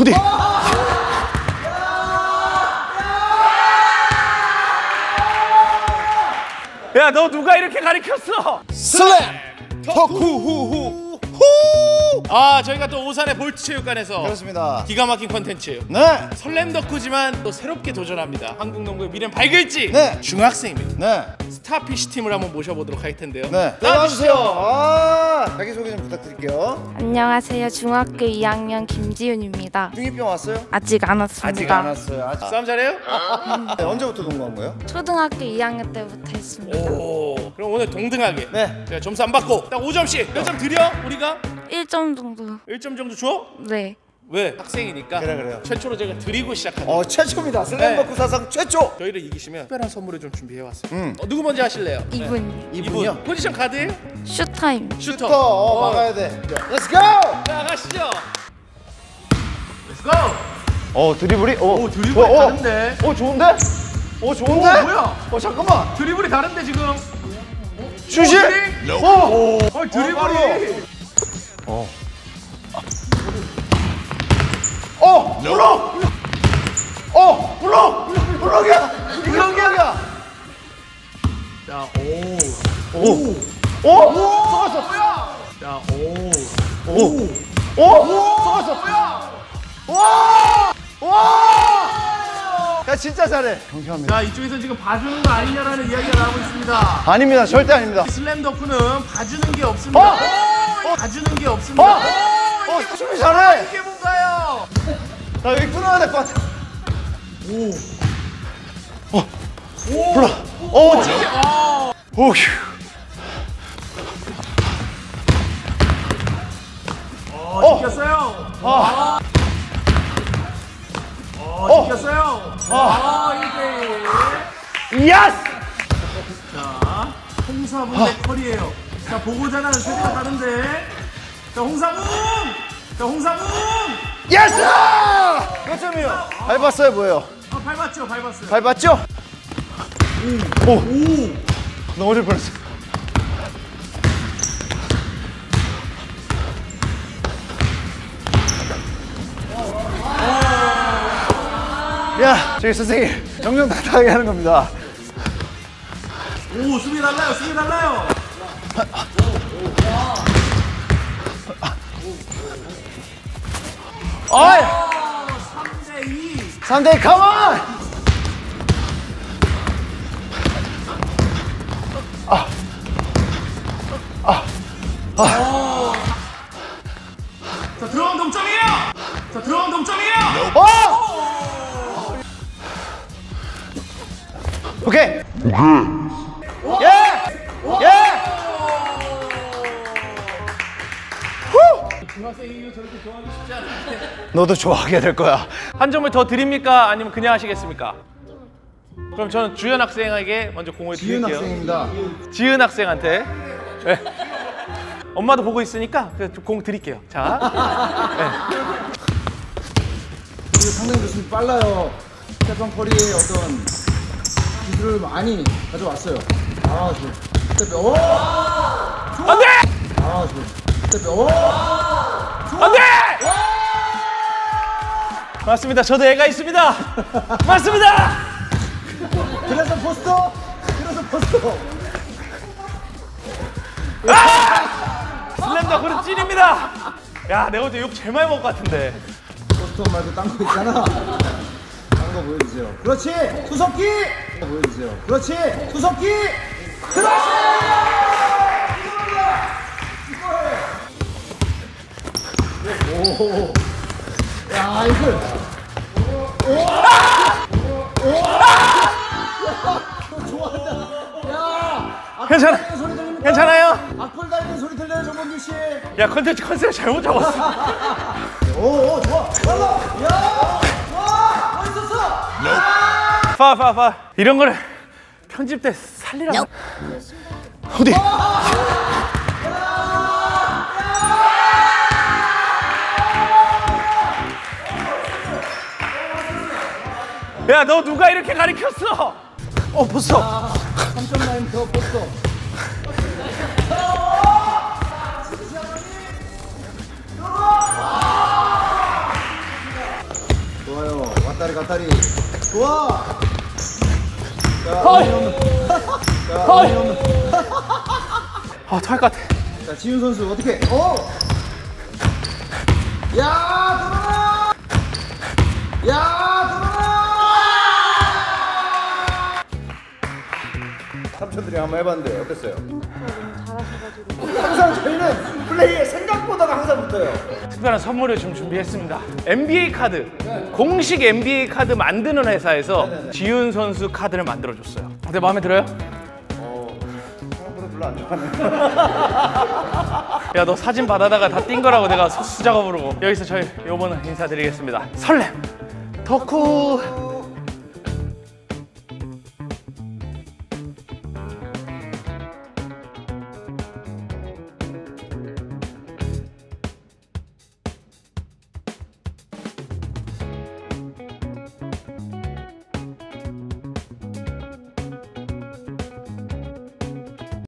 어디? 야 너 누가 이렇게 가리켰어? 슬램 덕후후후 후. 아 저희가 또 오산의 볼트체육관에서 그렇습니다. 기가 막힌 컨텐츠 네. 설렘 덕후지만 또 새롭게 도전합니다 한국 농구의 미래는 밝을지 네. 중학생입니다 네. 스타피쉬 팀을 한번 모셔보도록 할 텐데요 네. 나와주세요 아, 자기 소개 좀 부탁드릴게요. 안녕하세요. 중학교 2학년 김지윤입니다. 중이병 왔어요? 아직 안 왔습니다. 아직 안 왔어요. 아직. 싸움 잘해요? 네, 언제부터 농구한 거예요? 초등학교 2학년 때부터 했습니다. 오 그럼 오늘 동등하게 네. 제가 점수 안 받고 딱 5점씩 몇 점 드려 우리가 1점 정도. 1점 정도 줘? 네. 왜? 학생이니까 그래, 그래요. 최초로 제가 드리고 시작합니다 어, 최초입니다. 슬램 네. 사상 최초. 저희를 이기시면 특별한 선물을 좀 준비해왔어요 음. 어, 누구 먼저 하실래요? 이분 이분이요? 포지션 가드예요? 슈터임. 슈터 또 어, 막아야 돼. Let's go. 자 가시죠 Let's go 어, 드리블이? 어. 오, 드리블이 어, 어. 다른데? 어, 좋은데? 어, 좋은데? 오, 뭐야? 어, 잠깐만. 드리블이 다른데 지금 슛이? 어, 어. 어 드리블이 어. 어, 블록! 어, 블록! 블록이야! 블록이야! 자, 오. 오! 오! 쏘았어! 자, 오. 오! 오! 쏘았어! 와! 와! 야, 진짜 잘해. 경쾌합니다. 자, 이쪽에서 지금 봐주는 거 아니냐라는 이야기가 나오고 있습니다. 아닙니다. 절대 아닙니다. 슬램 덕후는 봐주는 게 없습니다. 어! 봐주는 게 어! 없습니다. 어, 수비 잘해! 이게 뭔가요? 나 여기 끊어야 될 것 같아. 오. 어. 몰라. 오. 아, 오. 휴. 어, 지켰어요. 아. 어, 지켰어요. 아, 이게. 야스! 자, 홍사문 대 커리예요. 자, 보고자는 세대가 다른데. 자, 홍사문! 자, 홍사문! 야스! 몇 점이요? 밟았어요, 뭐예요? 아, 밟았죠, 밟았어요. 밟았죠? 오. 오. 넘어질 뻔했어. 야, 저기 선생님 정정 당당하게 하는 겁니다. 오, 수비 달라요, 수비 달라요. 어이! 3대 2. 3대 컴온! 자, 들어온 동점이에요. 자, 들어온 동점이에요. 어! 오케이. 예! 중학생이 저렇게 좋아하기 쉽지 않은데. 너도 좋아하게 될 거야. 한 점을 더 드립니까? 아니면 그냥 하시겠습니까? 그럼 저는 주연 학생에게 먼저 공을 드릴게요. 학생입니다. 지은 학생한테. 네. 엄마도 보고 있으니까 그공 드릴게요. 자, 상당히 좋습니다. 빨라요. 스테판 커리의 어떤 기술을 많이 가져왔어요. 아, 좋. 스테판, 오! 안돼, 아, 좋. 스테판, 오! 안돼. 맞습니다. 저도 애가 있습니다. 맞습니다. 그래서 포스터? 그래서 포스터. 슬램더 그릇 찐입니다. 야, 내가 어제 욕 제일 많이 먹을 것 같은데. 포스터 말고 딴 거 있잖아. 딴 거 보여주세요. 그렇지! 투석기! 보여주세요. 그렇지! 투석기! 그렇지! 오. 야, 이걸. 괜찮아. 소리 들립니까? 괜찮아요? 악플 달리는 소리 들려요, 정범규 씨. 야, 컨텐츠 컨셉 잘못 잡았어. 오, 오, 좋아. 빨라. 야! 와! 멋있었어! 파, 파, 파. 이런 거를 편집 때 살리라. 어디? 야, 너 누가 이렇게 가리켰어? 어, 벌써. 3점 라인 더 좋아 자 헐! 없는 자 헐! 의미 없는 아, 토할 것 같아. 자 지훈 선수 어떻게 어? 야 들어라 야 삼촌들이 한번 해봤는데 어땠어요? 항상 저희는 플레이에 생각보다가 항상 붙어요 특별한 선물을 좀 준비했습니다. NBA 카드. 공식 NBA 카드 만드는 회사에서 지훈 선수 카드를 만들어줬어요. 어때, 마음에 들어요? 생각보다 별로 안 좋아하네 야, 너 사진 받아다가 다 띈 거라고 내가 수 작업으로. 여기서 저희 요번은 인사드리겠습니다. 설렘, 덕후,